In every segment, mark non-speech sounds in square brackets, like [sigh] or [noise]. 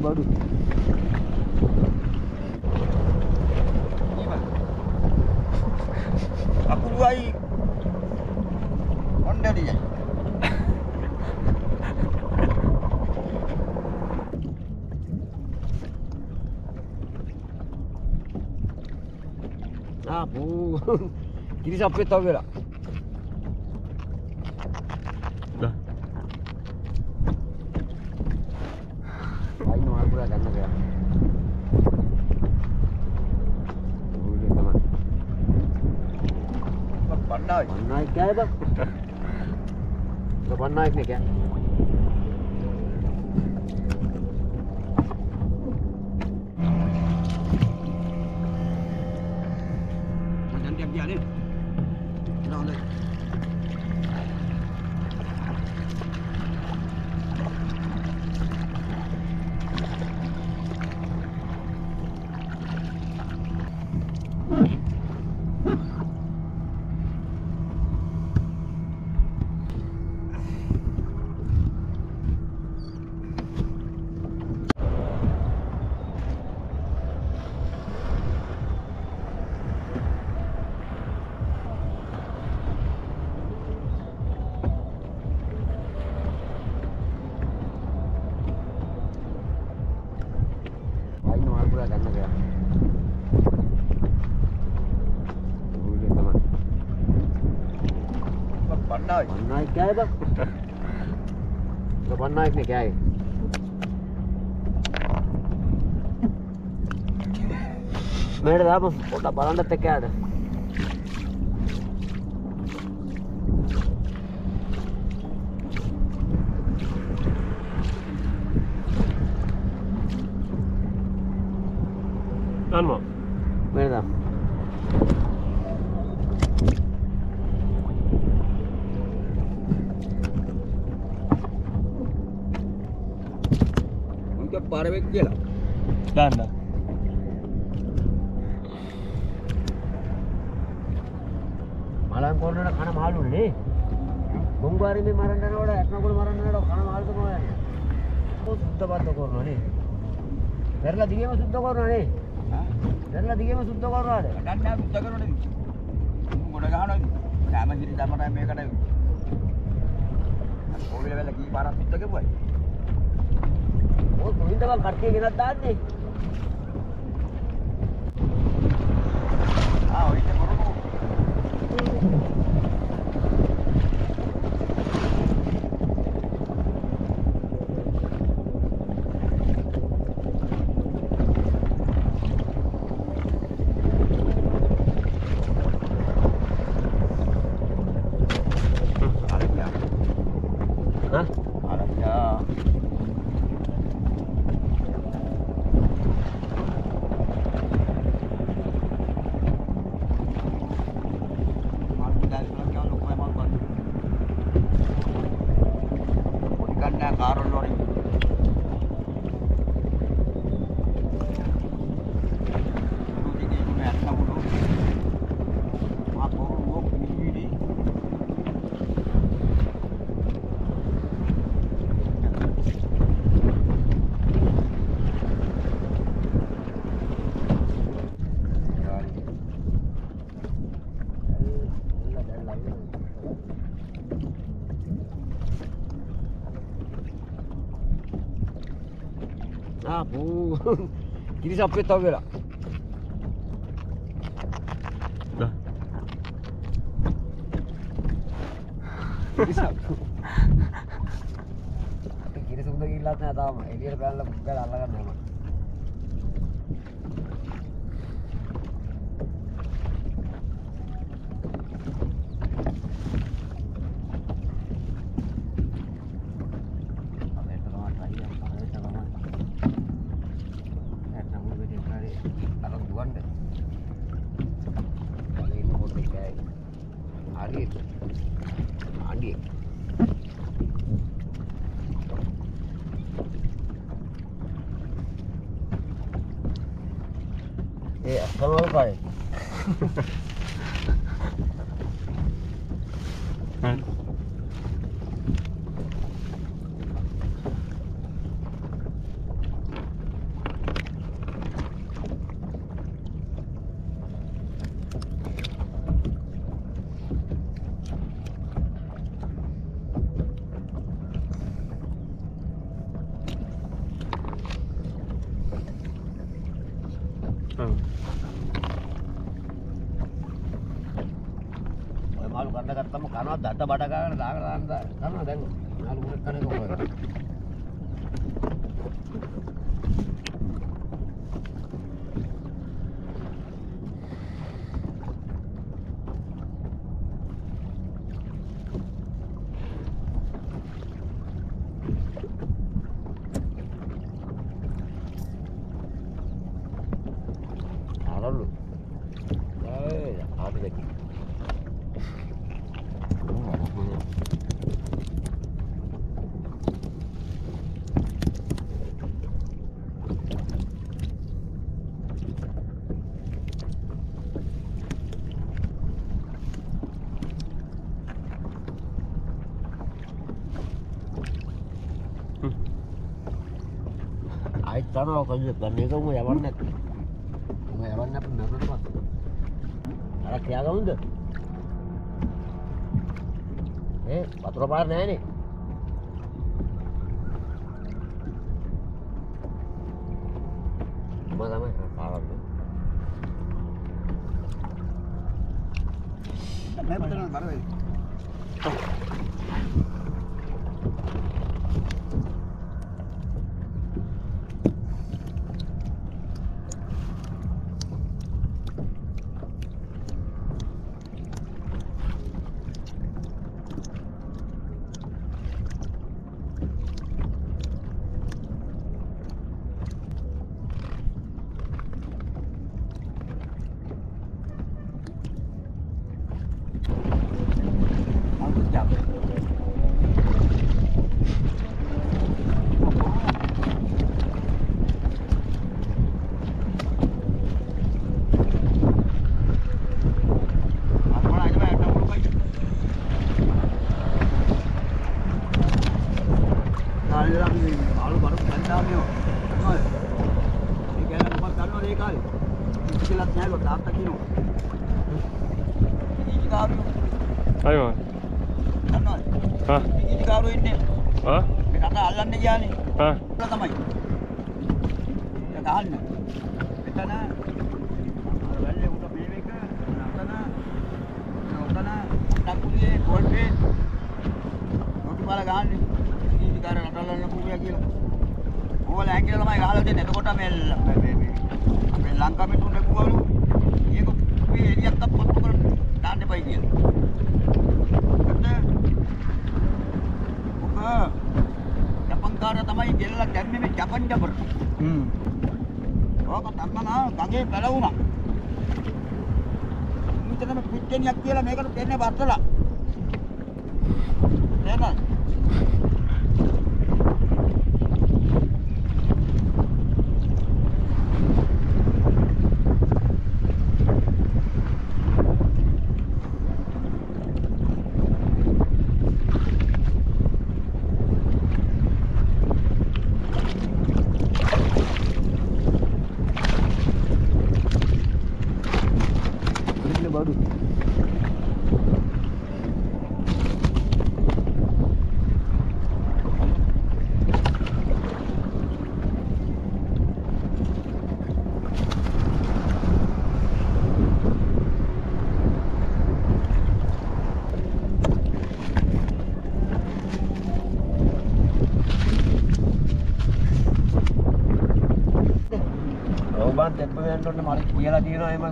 yang baru Aku buah air Honda dia Ah, bu. [laughs] Kiri sampai tahu ke tak? ra cảnh [laughs] này kìa Bánh ơi Bánh ơi kế bác Bánh ơi này kìa. Huh. क्या है बस बनना इसमें क्या है madam தான் போட்டா பலாண்ட தைக்காது ஆமாம் උන්ට පරවෙක් කියලා ගන්න මලන් කොන්නට කන මාළුනේ ගොංගාරි මේ මරන්නනකොට ඇත්නකුල මරන්නනකොට කන මාළු තමයි යන්නේ. ඔය සුද්ධ බද්ද කරනනේ. පෙරලා දිගේම සුද්ධ කරනනේ. පෙරලා දිගේම සුද්ධ කරනවාද? ගන්න උත්ත කරනද ගොඩ ගහනද සෑම හිරි තමට මේකට ඕවිල වෙල කී පාරක් පිට ਉਹ ਕੋਈ ਤਾਂ ਕਰਕੇ ਕਿਹਨਾਂ ਤਾਂ Ah, ahorita por uno. ආපු කිරිසප්පෙත් තව වෙලා කිරිසප්පු අපි කිරිසුන්ද ගිල්ලත් නෑ තාම එළියට බැලලා පුක්කල අල්ලගන්න ඕන えー、assalamualaikum දත බඩ ගාගෙන දාගෙන දාන්න කරනවා දැන්? මාළු මුලක් කන එක මොකද අරලු ඒ ආපි දෙකි ආයිත් තනවා කොල්ල ගන්න එක උඹ යවන්න නැත්නම් උඹ යවන්න අපේ මරණට පස්සේ අර තියාගමුද ඒ වතුර පාර නෑනේ උඹ තමයි පාරක් මේ පතන බර ඉතින් කාරු අයිවා දන්නවද? හා ඉතින් කාරු ඉන්නේ ආ මේ රට අල්ලන්න ගියානේ. ආ තමයි. ගහන්න. අර වැල්ලේ උඩ මේක අතන උතන නකුලියේ පොල්පේ නොටි බල ගහන්නේ. ඉතිකාර රටල්ලන්න පුරියා කියලා. ඕවල ඇඟිල්ල තමයි ගහලා දෙන්නේ. එතකොට මේ මේ මේ මේ ලංකා මිතුන්ට කිව්වලු ඒක මේ එළියක් පොත්තු කරන්න දාන්න එපයි කියලා. ඒකට ඔබ ජපන්කාරය තමයි ගෙල්ල දැම්මේ මේ ජපන් ජබර. හ්ම්. ඕක තම්මනා ගඟේ පැලවුණා. මෙතනම පිට්ටනියක් කියලා මේකට දෙන්නේ වත්තලා. එහෙනම් ඉන්න බඩු ඔබන් දෙප්ප වෙන්න ඕනේ මලික් කියලා තියෙනවා එහෙම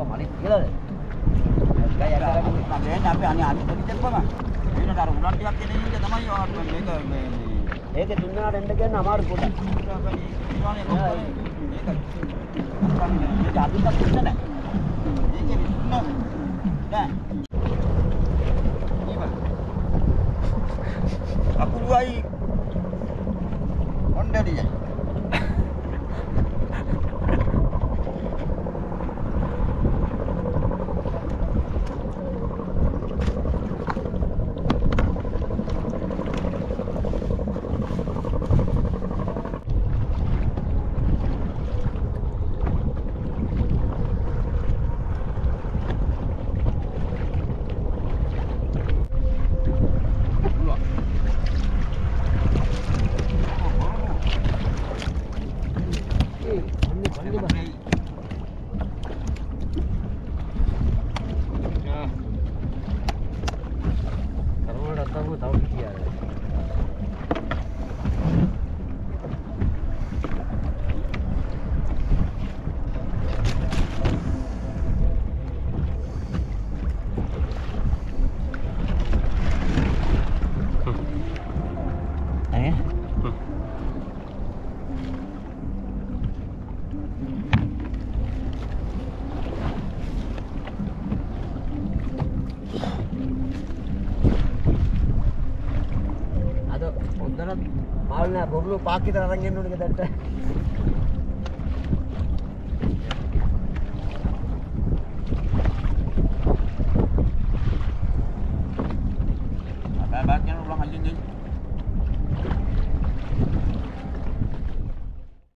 ඔබ මලික් කියලාද? ගයි අර මම දෙන්නේ අපි අනේ අනිත් පොඩි දෙප්පම. එන්න අර උලන් ටිකක් එන ඉන්න තමයි ඔය මේක මේ මේ ඒක තුන්දෙනාට එන්න කියන්න අමාරු පොඩක්. මේක මේක අදිට පිට නැහැ. මේකේ විසුන්න නෑ. ඉව. අකුරුයි හොන්ඩරියයි. ದೊಡ್ಡ ಮಾವಿನ ಬೊಬ್ಲು ಪಾಕಿದ ರಂಗೇನು ನುಡಿಗೆ ದಟ್ಟ